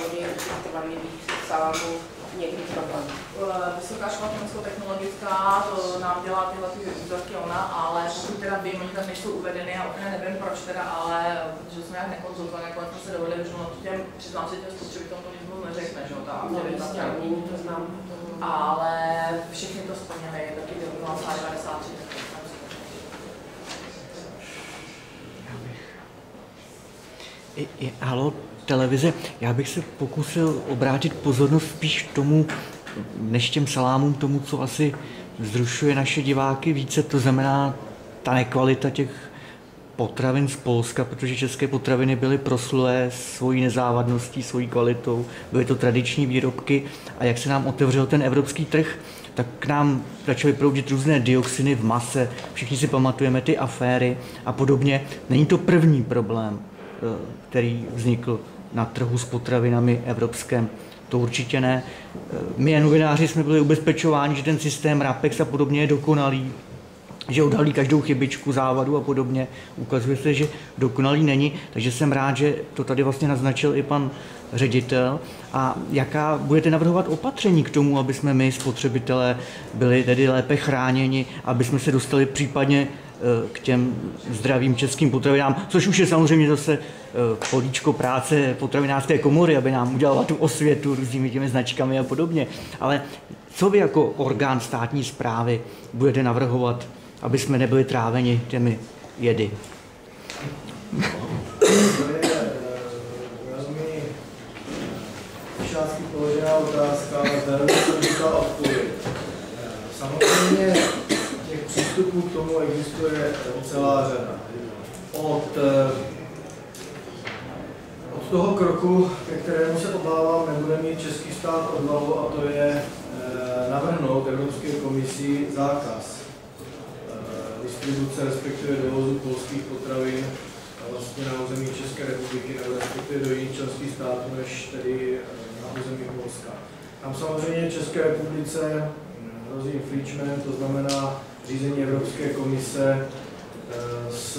závodě trvanlivých salámů někdy problém. Eh, Vysoká škola chemicko-technologická to nám dělá tyhle ty vzorky ona, ale pokud teda vím, oni tam nejsou uvedeny, já úplně nevím proč teda, ale protože jsme nějak nekonzultovali, nakonec jsme se dovedli, že to těm, přiznám se, těm spotřebitelům to nic moc neřekne, že jo, ta No, aktivita. jistě, mění to znám. ale všichni to splnili, taky 1993. I, halo, televize, já bych se pokusil obrátit pozornost spíš tomu, než těm salámům, tomu, co asi vzrušuje naše diváky více, to znamená ta nekvalita těch potravin z Polska, protože české potraviny byly proslulé svojí nezávadností, svojí kvalitou, byly to tradiční výrobky. A jak se nám otevřel ten evropský trh, tak k nám začaly proudit různé dioxiny v mase, všichni si pamatujeme ty aféry a podobně. Není to první problém, který vznikl na trhu s potravinami evropském. To určitě ne. Eh, My novináři jsme byli ubezpečováni, že ten systém RAPEX a podobně je dokonalý, že odhalí každou chybičku, závadu a podobně. Ukazuje se, že dokonalý není, takže jsem rád, že to tady vlastně naznačil i pan ředitel. A jaká budete navrhovat opatření k tomu, aby jsme my, spotřebitelé, byli tedy lépe chráněni, aby jsme se dostali případně eh, k těm zdravým českým potravinám, což už je samozřejmě zase eh, políčko práce potravinářské komory, aby nám udělala tu osvětu různými těmi značkami a podobně. Ale co vy jako orgán státní zprávy budete navrhovat, aby jsme nebyli tráveni těmi jedy? Položená otázka, ale velmi složitá odpověď. Eh, Samozřejmě přístupů k tomu existuje celá řada. Od, eh, od toho kroku, ke kterému se obávám, nebude mít český stát odvahu, a to je eh, navrhnout Evropské komisi zákaz eh, distribuce, respektive dovozu polských potravin vlastně na území České republiky nebo respektive do jiných členských států než tedy na území Polska. Tam samozřejmě České republice hm, hrozí infringement, to znamená řízení Evropské komise eh, s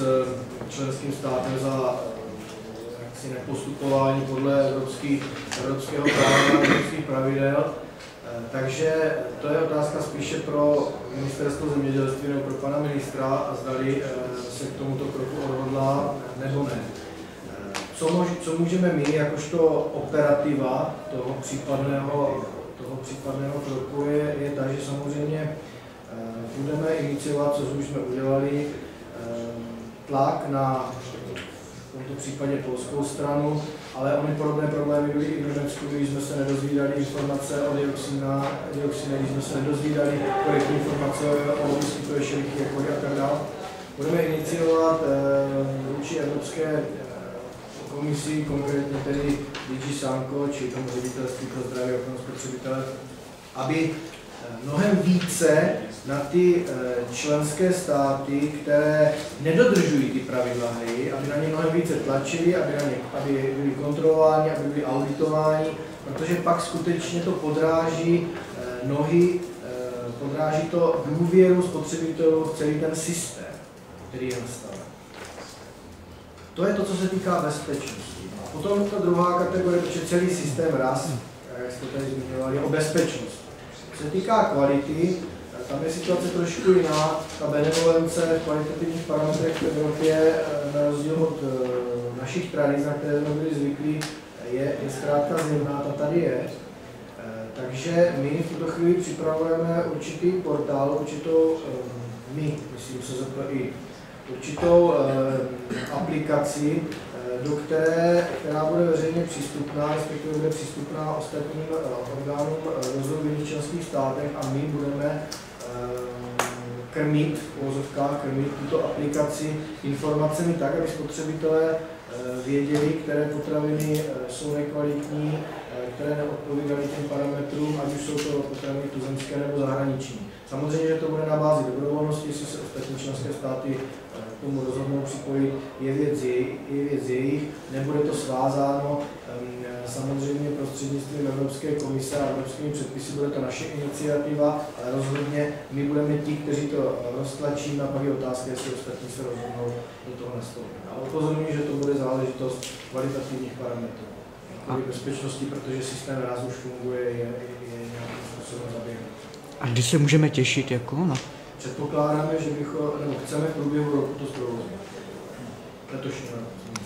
členským státem za eh, jaksi nepostupování podle evropských, evropského práva a evropských pravidel. Eh, Takže to je otázka spíše pro ministerstvo zemědělství nebo pro pana ministra, a zdali se k tomuto kroku odhodlá nebo ne. Co, mož, co můžeme my, jakožto operativa toho případného, toho případného kroku, je, je ta, že samozřejmě budeme iniciovat, co už jsme udělali, eh, tlak na v tomto případě polskou stranu, ale ony podobné problémy byly i v Německu, když jsme se nedozvídali informace o dioxina, dioxine, když jsme se nedozvídali korektní informace o ještěrky jako a tak dále. Budeme iniciovat eh, vůči Evropské eh, komisi, konkrétně tedy DG Sanko, či tomu ředitelství pro zdraví ochranu spotřebitele, aby eh, mnohem více na ty eh, členské státy, které nedodržují ty pravidla hry, aby na ně mnohem více tlačili, aby, na ně, aby byli kontrolováni, aby byli auditováni, protože pak skutečně to podráží eh, nohy, eh, podráží to důvěru spotřebitelů v celý ten systém, který je nastaven. To je to, co se týká bezpečnosti. A potom ta druhá kategorie, protože celý systém RAS, jak jste tady zmiňovali, je o bezpečnosti. Co se týká kvality, tam je situace trošku jiná. Ta benevolence v kvalitativních parametrech v Evropě, eh, na rozdíl od eh, našich tradic, na které jsme byli zvyklí, je, je zkrátka zjevná, ta tady je. Eh, Takže my v tuto chvíli připravujeme určitý portál, určitou, my, myslím se ZPI, určitou aplikaci, do které, která bude veřejně přístupná, respektive bude přístupná ostatním orgánům jiných členských státech a my budeme krmit, v uvozovkách krmit tuto aplikaci informacemi tak, aby spotřebitelé eh, věděli, které potraviny eh, jsou nekvalitní, eh, které neodpovídaly těm parametrům, ať už jsou to potraviny tuzemské nebo zahraniční. Samozřejmě, že to bude na bázi dobrovolnosti, jestli se ostatní členské státy eh, k tomu rozhodnou připojit, je věc, jej, je věc jejich, nebude to svázáno em, samozřejmě prostřednictvím Evropské komise a evropskými předpisy, bude to naše iniciativa, ale rozhodně my budeme ti, kteří to roztlačíme a pak je otázka, jestli ostatní se rozhodnou do toho nastoupit. A upozorňuji, že to bude záležitost kvalitativních parametrů. kvůli bezpečnosti, protože systém ráz už funguje, je, je nějakým způsobem zaběhnut. A kdy se můžeme těšit jako na Předpokládáme, že bychom, nebo chceme v průběhu roku to zprovoznit. Letošního roku.